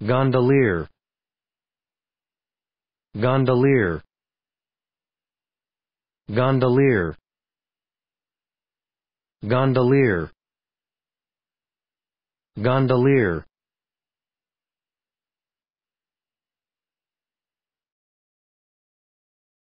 gondolier gondolier gondolier gondolier gondolier.